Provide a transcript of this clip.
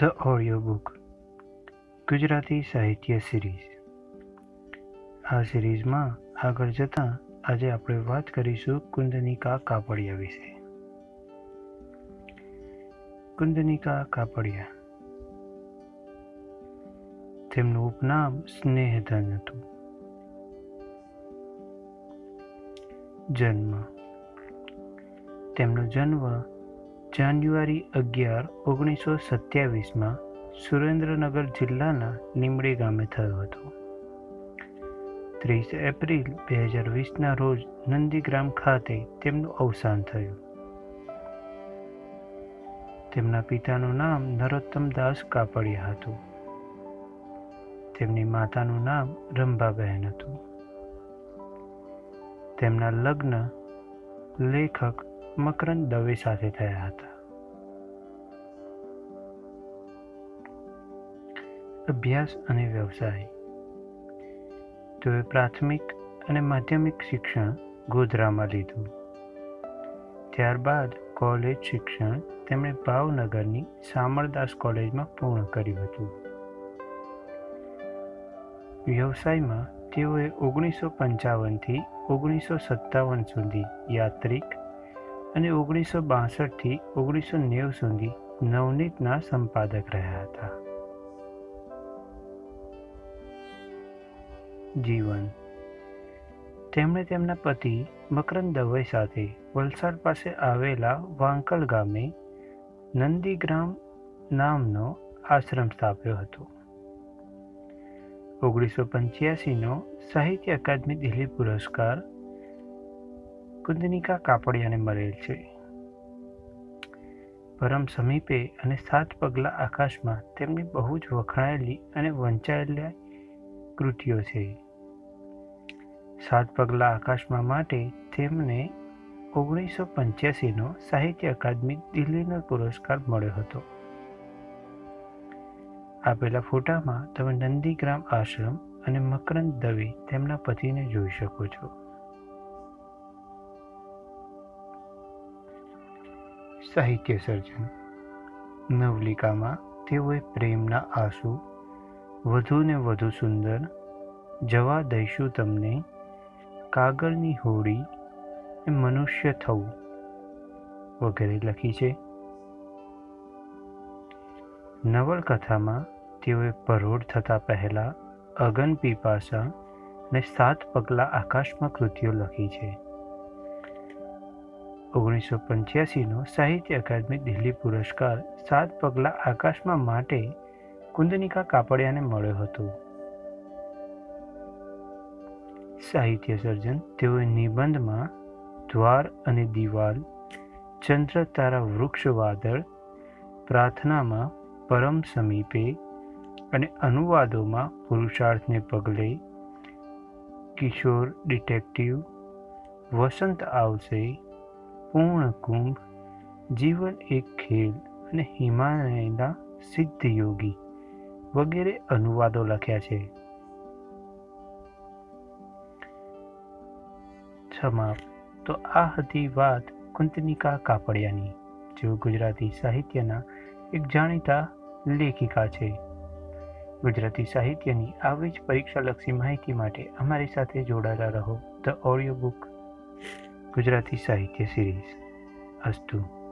The audio book Gujarati સાહિત્ય series આ સિરીઝમાં આગળ જતાં આજે આપણે વાત કરીશું કુંદનિકા કાપડિયા વિશે. કુંદનિકા કાપડિયા. તેમનું ઉપનામ સ્નેહધન હતું. જન્મ. તેમનો જન્મ જાન્યુઆરી અગિયાર, ઓગણીસો સત્યાવીસમાં સુરેન્દ્રનગર જિલ્લાના લીમડી ગામે થયો હતો. ત્રીસ એપ્રિલ બે હજાર વીસના રોજ નંદીગ્રામ ખાતે તેમનું અવસાન થયું. તેમના પિતાનું નામ નરોત્તમ દાસ કાપડિયા હતું. તેમની માતાનું નામ રંભાબહેન હતું. તેમના લગ્ન લેખક મકરંદ દવે સાથે થયા હતા. અભ્યાસ અને વ્યવસાય. તેઓએ પ્રાથમિક અને માધ્યમિક શિક્ષણ ગોધરામાં લીધું. ત્યારબાદ કોલેજ શિક્ષણ તેમણે ભાવનગરની સામળદાસ કોલેજમાં પૂર્ણ કર્યું હતું. વ્યવસાયમાં તેઓએ ઓગણીસો પંચાવનથી ઓગણીસો સત્તાવન સુધી યાત્રિક અને ઓગણીસો બાસઠથી ઓગણીસો નેવું સુધી નવનીતના સંપાદક રહ્યા હતા. જીવન. તેમણે તેમના પતિ મકરંદ દવે સાથે વલસાડ પાસે આવેલા વાંકલ ગામે નંદીગ્રામ નામનો આશ્રમ સ્થાપ્યો હતો. ઓગણીસો પંચ્યાસીનો સાહિત્ય અકાદમી દિલ્હી પુરસ્કાર કુંદનિકા કાપડિયાને મળેલ છે. પરમ સમીપે અને સાત પગલા આકાશમાં તેમની બહુ જ વખણાયેલી અને વંચાયેલી કૃતિઓ છે. સાત પગલા આકાશમાં માટે તેમને ઓગણીસો પંચ્યાસીનો સાહિત્ય અકાદમી દિલ્હીનો પુરસ્કાર મળ્યો હતો. આપેલા ફોટામાં તમે નંદીગ્રામ આશ્રમ અને મકરંદ દવે તેમના પતિને જોઈ શકો છો. સાહિત્ય સર્જન. નવલિકામાં તેઓએ પ્રેમના આંસુ, વધુને વધુ સુંદર જવા દઈશું તમને. કાગળની હોડી મનુષ્ય થવું વગેરે લખી છે. નવલકથામાં તેઓએ પરોઢ થતાં પહેલાં અગન પીપાસા અને સાત પગલાં આકાશમાં કૃતિઓ લખી છે. ઓગણીસો પંચ્યાસીનો સાહિત્ય અકાદમી દિલ્હી પુરસ્કાર સાત પગલા આકાશમાં માટે કુંદનિકા કાપડિયાને મળ્યો હતો. સાહિત્ય સર્જન તેઓએ નિબંધમાં દ્વાર અને દિવાલ, ચંદ્ર તારા વૃક્ષ વાદળ, પ્રાર્થનામાં પરમ સમીપે અને અનુવાદોમાં પુરુષાર્થને પગલે કિશોર ડિટેક્ટિવ, વસંત આવશે પૂર્ણ કુંભ, જીવન એક ખેલ અને હિમાલયના સિદ્ધ યોગી વગેરે અનુવાદો લખ્યા છે. સમાપ્ત તો આ હતી વાત કુંતનિકા કાપડિયાની, જેઓ ગુજરાતી સાહિત્યના એક જાણીતા લેખિકા છે. ગુજરાતી સાહિત્યની આવી જ પરીક્ષાલક્ષી માહિતી માટે અમારી સાથે જોડાયેલા રહો. ધ ઓડિયો બુક ગુજરાતી સાહિત્ય સિરીઝ અસ્તુ.